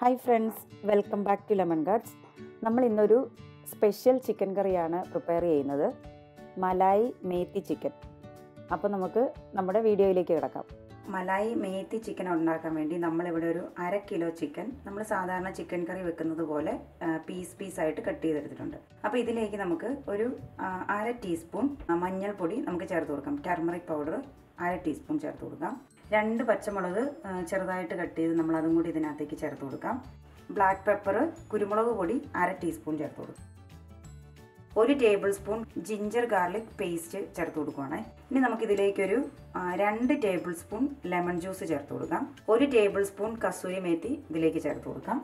Hi friends welcome back to lemon guards നമ്മൾ ഇന്നൊരു special chicken കറിയാണ് പ്രിപ്പയർ ചെയ്യുന്നത്. മലായി മേത്തി ചിക്കൻ അപ്പോൾ നമുക്ക് നമ്മുടെ വീഡിയോയിലേക്ക് കിടക്കാം. മലായി മേത്തി ചിക്കൻ ഉണ്ടാക്കാൻ വേണ്ടി നമ്മളിവിടെ ഒരു അര കിലോ ചിക്കൻ നമ്മൾ സാധാരണ ചിക്കൻ കറി വെക്കുന്നത് പോലെ പീസ് പീസായിട്ട് കട്ട് ചെയ്തെടുത്തിട്ടുണ്ട്. അപ്പോൾ ഇതിലേക്ക് നമുക്ക് ഒരു അര ടീസ്പൂൺ മഞ്ഞൾപ്പൊടി നമുക്ക് ചേർത്ത് കൊടുക്കാം. ടർമറിക് പൗഡർ അര ടീസ്പൂൺ ചേർത്ത് കൊടുക്കാം. രണ്ട് പച്ചമുളക് ചെറുതായിട്ട് കട്ട് ചെയ്ത് നമ്മൾ അതും കൂടി ഇതിനകത്തേക്ക് ചേർത്ത് കൊടുക്കാം. ബ്ലാക്ക് പെപ്പർ കുരുമുളക് പൊടി അര ടീസ്പൂൺ ചേർത്ത് കൊടുക്കും. ഒരു tablespoon ginger garlic paste ചേർത്ത് കൊടുക്കുവാണേ. ഇനി നമുക്കിതിലേക്കൊരു രണ്ട് ടേബിൾ സ്പൂൺ ലെമൺ ജ്യൂസ് ചേർത്ത് കൊടുക്കാം. ഒരു ടേബിൾ സ്പൂൺ കസൂരി മേത്തി ഇതിലേക്ക് ചേർത്ത് കൊടുക്കാം.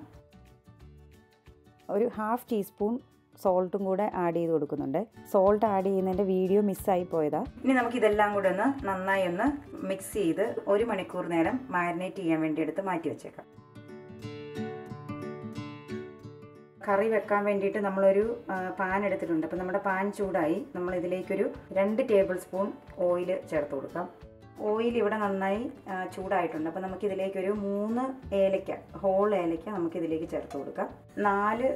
ഒരു ഹാഫ് ടീസ്പൂൺ സോൾട്ടും കൂടെ ആഡ് ചെയ്ത് കൊടുക്കുന്നുണ്ട്. സോൾട്ട് ആഡ് ചെയ്യുന്നതിന്റെ വീഡിയോ മിസ്സായി പോയതാ. ഇനി നമുക്ക് ഇതെല്ലാം കൂടെ ഒന്ന് നന്നായി ഒന്ന് മിക്സ് ചെയ്ത് ഒരു മണിക്കൂർ നേരം മാരിനേറ്റ് ചെയ്യാൻ വേണ്ടി എടുത്ത് മാറ്റി വെച്ചേക്കാം. കറി വെക്കാൻ വേണ്ടിയിട്ട് നമ്മളൊരു പാൻ എടുത്തിട്ടുണ്ട്. അപ്പം നമ്മുടെ പാൻ ചൂടായി നമ്മൾ ഇതിലേക്കൊരു രണ്ട് ടേബിൾ സ്പൂൺ ഓയിൽ ചേർത്ത് കൊടുക്കാം. ഓയിൽ ഇവിടെ നന്നായി ചൂടായിട്ടുണ്ട്. അപ്പം നമുക്കിതിലേക്കൊരു മൂന്ന് ഏലക്ക ഹോൾ ഏലക്ക നമുക്കിതിലേക്ക് ചേർത്ത് കൊടുക്കാം. നാല്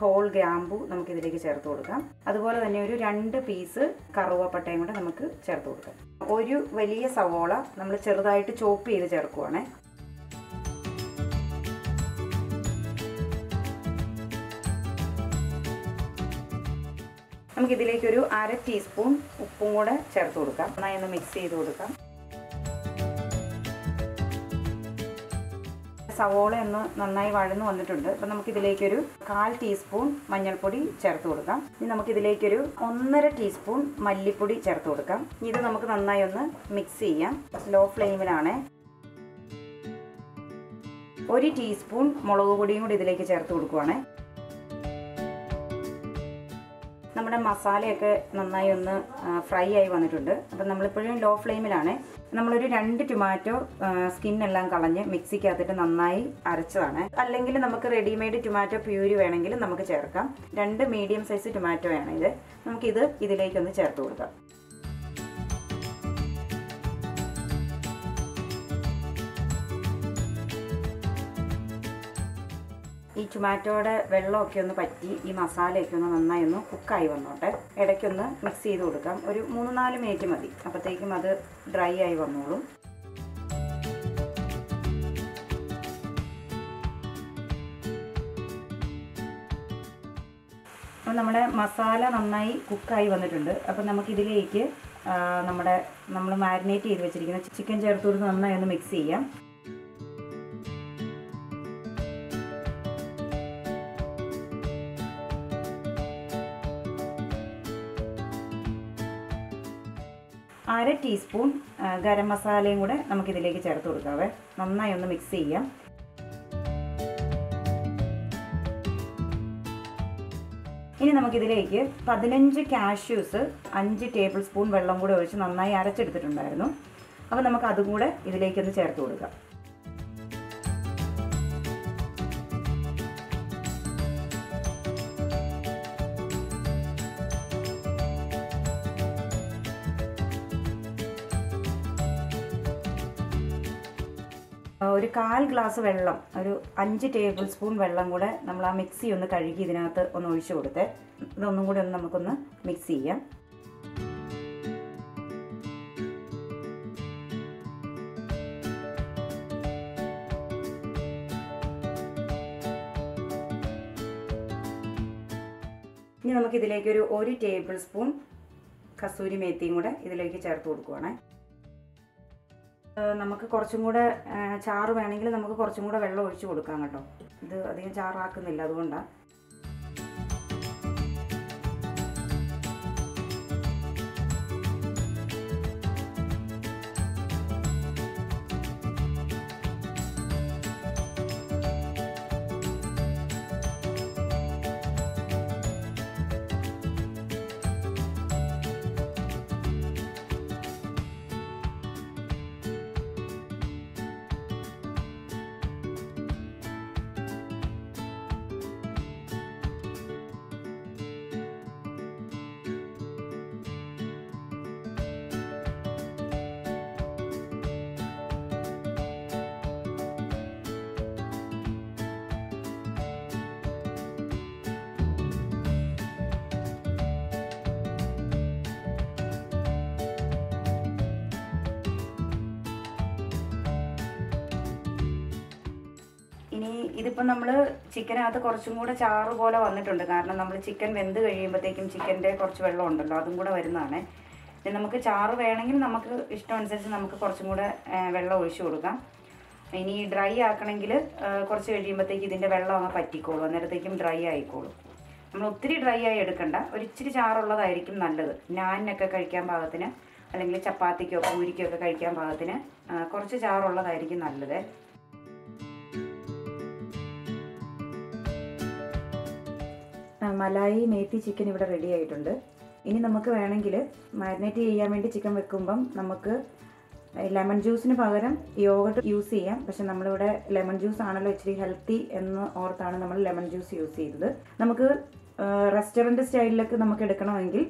ഹോൾ ഗ്രാമ്പു നമുക്ക് ഇതിലേക്ക് ചേർത്ത് കൊടുക്കാം. അതുപോലെ തന്നെ ഒരു രണ്ട് പീസ് കറുവപ്പട്ടയും കൂടെ നമുക്ക് ചേർത്ത് കൊടുക്കാം. ഒരു വലിയ സവോള നമ്മൾ ചെറുതായിട്ട് ചോപ്പ് ചെയ്ത് ചേർക്കുവാണേ. നമുക്ക് ഇതിലേക്ക് ഒരു അര ടീസ്പൂൺ ഉപ്പും കൂടെ ചേർത്ത് കൊടുക്കാം. നന്നായി ഒന്ന് മിക്സ് ചെയ്ത് കൊടുക്കാം. സവോള ഒന്ന് നന്നായി വഴന്നു വന്നിട്ടുണ്ട്. അപ്പം നമുക്കിതിലേക്കൊരു കാൽ ടീസ്പൂൺ മഞ്ഞൾപ്പൊടി ചേർത്ത് കൊടുക്കാം. ഇനി നമുക്കിതിലേക്കൊരു ഒന്നര ടീസ്പൂൺ മല്ലിപ്പൊടി ചേർത്ത് കൊടുക്കാം. ഇത് നമുക്ക് നന്നായി ഒന്ന് മിക്സ് ചെയ്യാം. സ്ലോ ഫ്ലെയിമിലാണ് ഒരു ടീസ്പൂൺ മുളക് പൊടിയും കൂടി ഇതിലേക്ക് ചേർത്ത് കൊടുക്കുവാണേ. നമ്മുടെ മസാലയൊക്കെ നന്നായി ഒന്ന് ഫ്രൈ ആയി വന്നിട്ടുണ്ട്. അപ്പം നമ്മളിപ്പോഴും ലോ ഫ്ലെയിമിലാണ് നമ്മളൊരു രണ്ട് ടൊമാറ്റോ സ്കിന്നെല്ലാം കളഞ്ഞ് മിക്സിക്കകത്തിട്ട് നന്നായി അരച്ചതാണ്. അല്ലെങ്കിൽ നമുക്ക് റെഡിമെയ്ഡ് ടൊമാറ്റോ പ്യൂരി വേണമെങ്കിൽ നമുക്ക് ചേർക്കാം. രണ്ട് മീഡിയം സൈസ് ടൊമാറ്റോ ആണ് ഇത്. നമുക്കിത് ഇതിലേക്കൊന്ന് ചേർത്ത് കൊടുക്കാം. ഈ ടൊമാറ്റോയുടെ വെള്ളമൊക്കെ ഒന്ന് പറ്റി ഈ മസാലയൊക്കെ ഒന്ന് നന്നായി ഒന്ന് കുക്കായി വന്നോട്ടെ. ഇടയ്ക്കൊന്ന് മിക്സ് ചെയ്ത് കൊടുക്കാം. ഒരു മൂന്ന് നാല് മിനിറ്റ് മതി. അപ്പോഴത്തേക്കും അത് ഡ്രൈ ആയി വന്നോളും. അപ്പോൾ നമ്മുടെ മസാല നന്നായി കുക്കായി വന്നിട്ടുണ്ട്. അപ്പോൾ നമുക്കിതിലേക്ക് നമ്മുടെ നമ്മൾ മാരിനേറ്റ് ചെയ്ത് വെച്ചിരിക്കുന്ന ചിക്കൻ ചേർത്ത് കൊടുത്ത് നന്നായി ഒന്ന് മിക്സ് ചെയ്യാം. അര ടീസ്പൂൺ ഗരം മസാലയും കൂടെ നമുക്കിതിലേക്ക് ചേർത്ത് കൊടുക്കാവേ. നന്നായി ഒന്ന് മിക്സ് ചെയ്യാം. ഇനി നമുക്കിതിലേക്ക് പതിനഞ്ച് കാഷ്യൂസ് അഞ്ച് ടേബിൾ സ്പൂൺ വെള്ളം കൂടെ ഒഴിച്ച് നന്നായി അരച്ചെടുത്തിട്ടുണ്ടായിരുന്നു. അപ്പോൾ നമുക്ക് അതും കൂടെ ഇതിലേക്കൊന്ന് ചേർത്ത് കൊടുക്കാം. ഒരു കാൽ ഗ്ലാസ് വെള്ളം ഒരു അഞ്ച് ടേബിൾ സ്പൂൺ വെള്ളം കൂടെ നമ്മൾ ആ മിക്സി ഒന്ന് കഴുകി ഇതിനകത്ത് ഒന്ന് ഒഴിച്ചു കൊടുത്തേ. ഇതൊന്നും കൂടി ഒന്ന് നമുക്കൊന്ന് മിക്സ് ചെയ്യാം. ഇനി നമുക്കിതിലേക്ക് ഒരു ഒരു ടേബിൾ സ്പൂൺ കസൂരി മേത്തിയും കൂടെ ഇതിലേക്ക് ചേർത്ത് കൊടുക്കുവാണേ. നമുക്ക് കുറച്ചും കൂടെ ചാറ് വേണമെങ്കിൽ നമുക്ക് കുറച്ചും കൂടെ വെള്ളം ഒഴിച്ചു കൊടുക്കാം കേട്ടോ. ഇത് അധികം ചാറാക്കുന്നില്ല അതുകൊണ്ടാണ് ഇതിപ്പോൾ നമ്മൾ ചിക്കനകത്ത് കുറച്ചും കൂടെ ചാറ് പോലെ വന്നിട്ടുണ്ട്. കാരണം നമ്മൾ ചിക്കൻ വെന്ത് കഴിയുമ്പോഴത്തേക്കും ചിക്കന്റെ കുറച്ച് വെള്ളം ഉണ്ടല്ലോ അതും കൂടെ വരുന്നതാണ്. പിന്നെ നമുക്ക് ചാറ് വേണമെങ്കിൽ നമുക്ക് ഇഷ്ടമനുസരിച്ച് നമുക്ക് കുറച്ചും കൂടെ വെള്ളം ഒഴിച്ചു കൊടുക്കാം. ഇനി ഡ്രൈ ആക്കണമെങ്കിൽ കുറച്ച് കഴിയുമ്പോഴത്തേക്ക് ഇതിന്റെ വെള്ളം അങ്ങ് പറ്റിക്കോളും. അന്നേരത്തേക്കും ഡ്രൈ ആയിക്കോളും. നമ്മൾ ഒത്തിരി ഡ്രൈ ആയി എടുക്കണ്ട. ഒരു ഇച്ചിരി ചാറുള്ളതായിരിക്കും നല്ലത്. നാനിനൊക്കെ കഴിക്കാൻ പാകത്തിന് അല്ലെങ്കിൽ ചപ്പാത്തിക്കോ പൂരിക്കോ ഒക്കെ കഴിക്കാൻ പാകത്തിന് കുറച്ച് ചാറുള്ളതായിരിക്കും നല്ലത്. മലായി മേത്തി ചിക്കൻ ഇവിടെ റെഡി ആയിട്ടുണ്ട്. ഇനി നമുക്ക് വേണമെങ്കിൽ മാരിനേറ്റ് ചെയ്യാൻ വേണ്ടി ചിക്കൻ വെക്കുമ്പം നമുക്ക് ലെമൺ ജ്യൂസിന് പകരം യോഗട്ട് യൂസ് ചെയ്യാം. പക്ഷെ നമ്മളിവിടെ ലെമൺ ജ്യൂസ് ആണല്ലോ ഇച്ചിരി ഹെൽത്തി എന്ന് ഓർത്താണ് നമ്മൾ ലെമൺ ജ്യൂസ് യൂസ് ചെയ്തത്. നമുക്ക് റെസ്റ്റോറന്റ് സ്റ്റൈലിലൊക്കെ നമുക്ക് എടുക്കണമെങ്കിൽ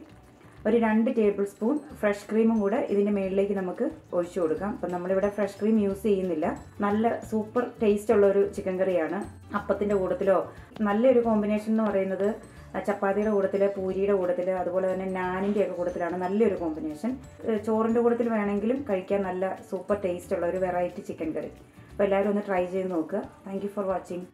ഒരു രണ്ട് ടേബിൾ സ്പൂൺ ഫ്രഷ് ക്രീമും കൂടെ ഇതിന്റെ മുകളിലേക്ക് നമുക്ക് ഒഴിച്ചു കൊടുക്കാം. അപ്പം നമ്മളിവിടെ ഫ്രഷ് ക്രീം യൂസ് ചെയ്യുന്നില്ല. നല്ല സൂപ്പർ ടേസ്റ്റ് ഉള്ള ഒരു ചിക്കൻ കറിയാണ്. അപ്പത്തിന്റെ കൂട്ടത്തിലോ നല്ലൊരു കോമ്പിനേഷൻ എന്ന് പറയുന്നത് ചപ്പാത്തിയുടെ കൂട്ടത്തിൽ പൂരിയുടെ കൂട്ടത്തിൽ അതുപോലെ തന്നെ നാനിന്റെ ഒക്കെ കൂട്ടത്തിലാണ് നല്ലൊരു കോമ്പിനേഷൻ ചോറിന്റെ കൂട്ടത്തിൽ വേണമെങ്കിലും കഴിക്കാൻ നല്ല സൂപ്പർ ടേസ്റ്റ് ഉള്ള ഒരു വെറൈറ്റി ചിക്കൻ കറി. അപ്പോൾ എല്ലാവരും ഒന്ന് ട്രൈ ചെയ്ത് നോക്കുക. Thank for watching